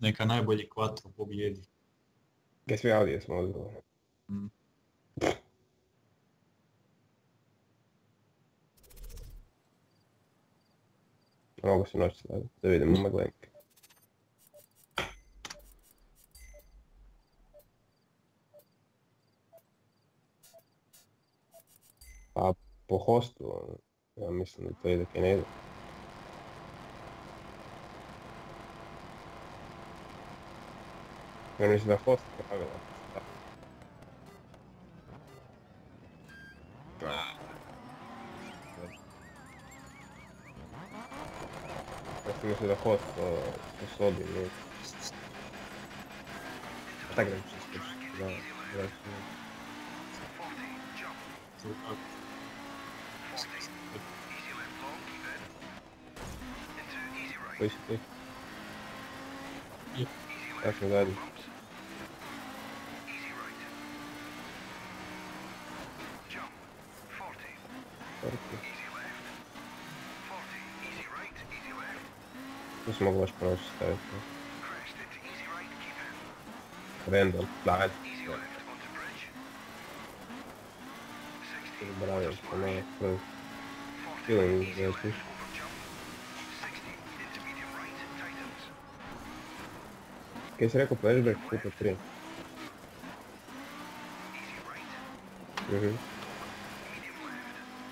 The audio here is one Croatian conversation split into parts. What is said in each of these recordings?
Neka najbolji kvatro pobjedi. Kaj sve audio smo odgovor. Mm. Mogu se noći staviti, da vidimo maglenke. Pa po hostu, ono, ja mislim da to ide kaj ne ide. Короче, на хвост правило. Просто если заход, то условия имеет. А так раньше слышишь, да, раньше. Пусть ты. Так, ну ладно. مش مغلوش بروش ستايل راندوم لعب برايم كمان كيلينج زيتي Kaj si rekel, flashback, kupa 3? Mhm.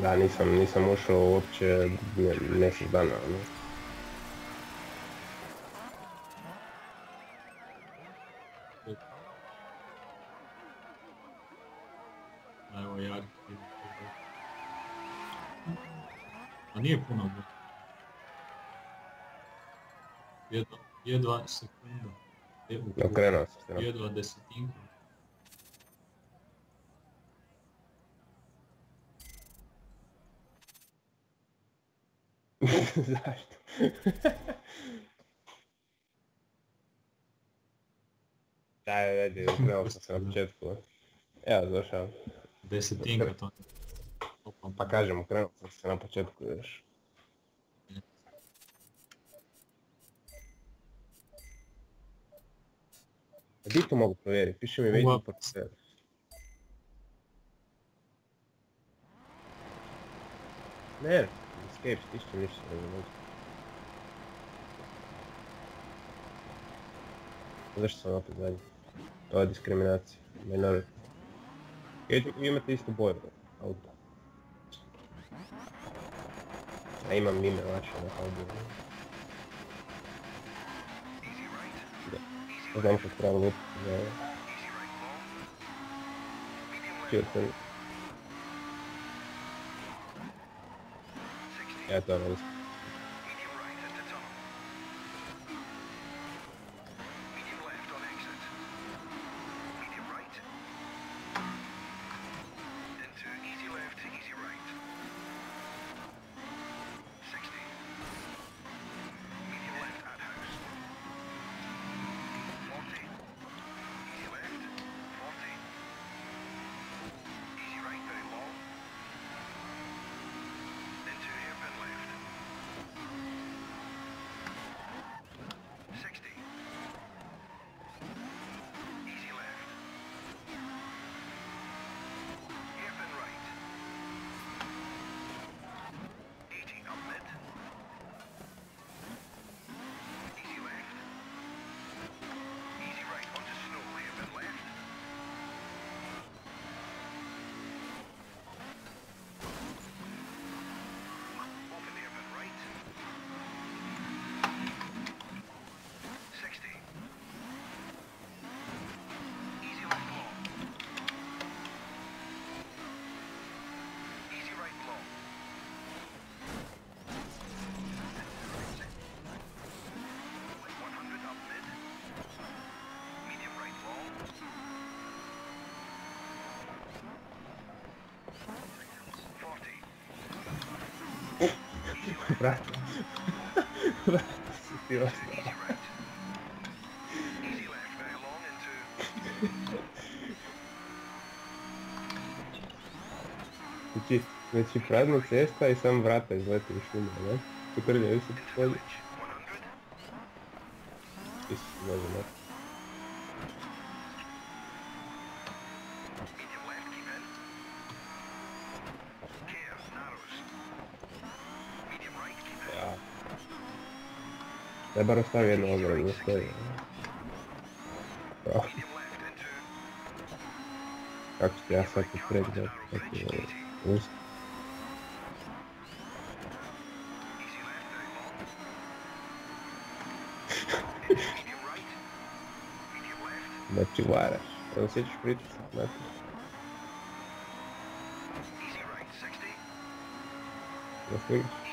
Da, nisam, nisam ušao uopće mje- mjesec dana, ono. Evo ja. A nije puno. Jedva, jedva sekunda. Je- Okrenuo se. Jedva desetinku. Zašto? Daj, ajde, okrenuo sam se na početku. Evo, došao. Desetinka to. Pa kažem, okrenuo sam se na početku još. Gdje to mogu provjeriti? Piše mi app. for sale. Ne, ništa ne znam. Zašto sam opet zadnji? To je diskriminacija, minority. Vi vi imate istu boju auta. Ja imam ime vaše na audio. Ne znam kako treba lupiti za. Htio sam... I thought it was. Brate, si ti ostao. Znači, znači prazna cesta i sam vrata izleti u šumu, ne? Potrljaju se po polju. Isus, može, ne? Ja bara stawię nogę i zostaję. Как тебя всякий прыгнет. Пусть. Motivara. Eu sei de preto, mas... Eu fui.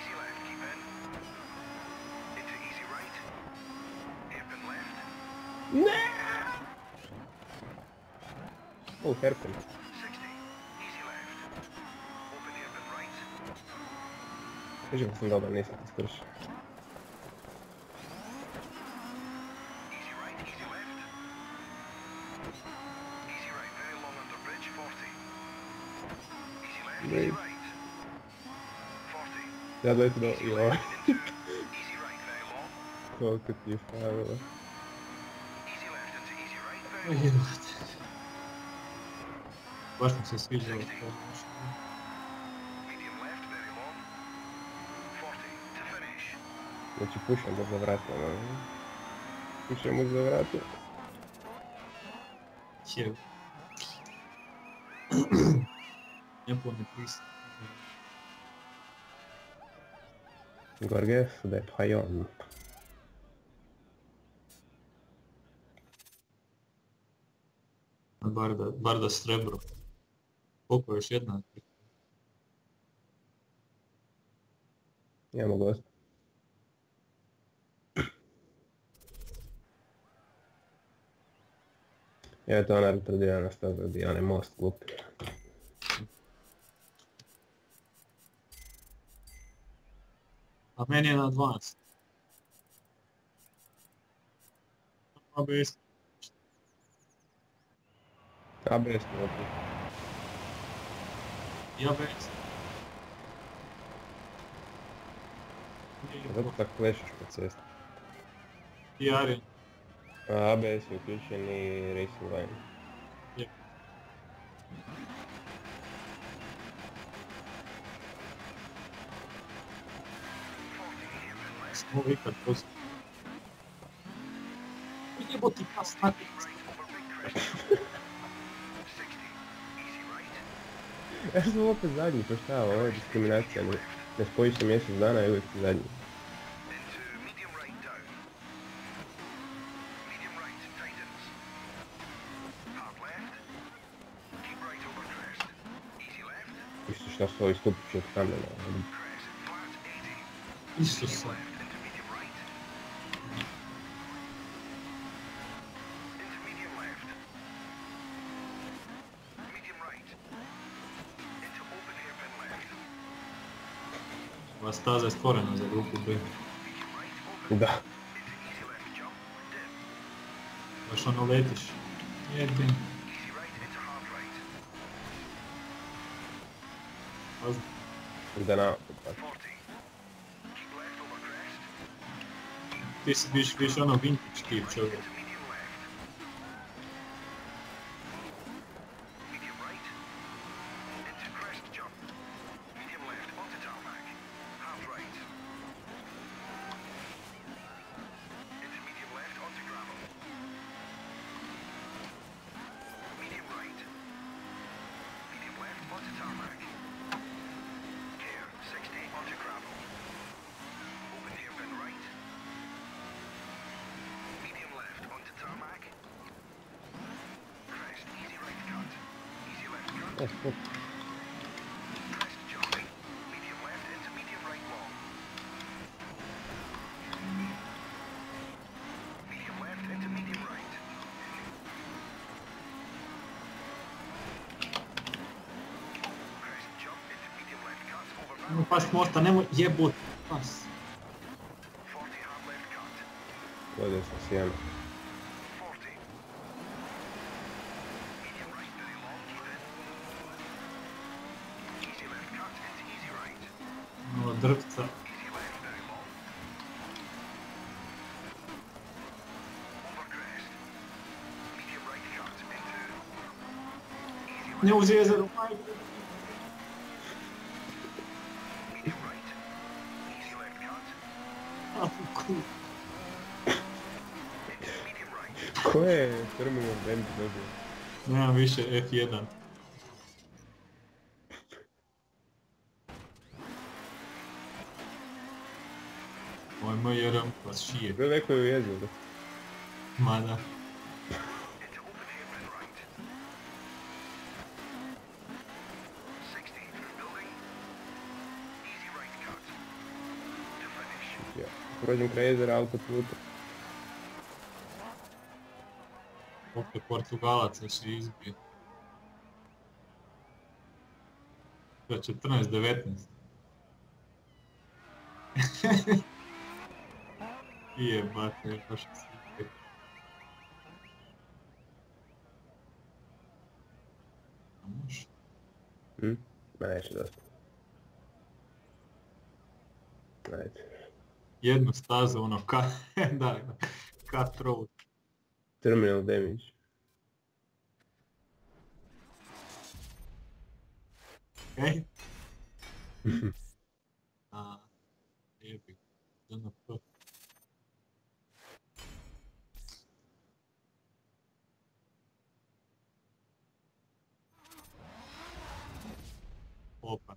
Não! Oh, Hércules. Veja se me Já bem depois. Babe. That was not your. Cockatiel. Едут. Башню все свежие. Ну, типа, Значит, пушим до заврата, по-моему. Пушим из а? заврата. Че? Я помню, приз. Горге, да, поем. Bar da, bar da srebro. Koliko je još jedna? Imamo gost. Ja, to ona retardirana staza gdje je onaj most glupi. A meni je na 12. ABS. ABS АБС не работает. Я АБС. Вот так флешишь процесс. Ярин. А АБС выключен и рейсинг лайн. Смотри, как просто. Мне бы ты посмотрел. Ja sam opet zadnji, pa šta, ovo je diskriminacija. Ne, ne spojiš se mjesec dana i uvijek si zadnji. Isto šta su ovi stupići od kamena. ono. Isuse. Ova staza je stvorena za grupu B. Da. Baš ono letiš. Jebim. Pazno. Da na... pa. Ti si biš više ono vintage tip čovjek. Ну, пашмо, станемо ебут. Нас. Кладе социјално. Drvca. Ne uz jezero, majke. A, ku- Ko je terminal band dobio? Nemam više F1. Jeram vas šije. Neko je u jezeru. Ma da. Ja. Prođem kraj jezera autoputa. Opet Portugalaca se izbije. Je 14-19. Jebate, baš se? Hm? Ma neće dosta. Ajde. Jednu stazu, ono, ka, da, da, cut road. Terminal damage. Okej? A, jebi. DNP. open.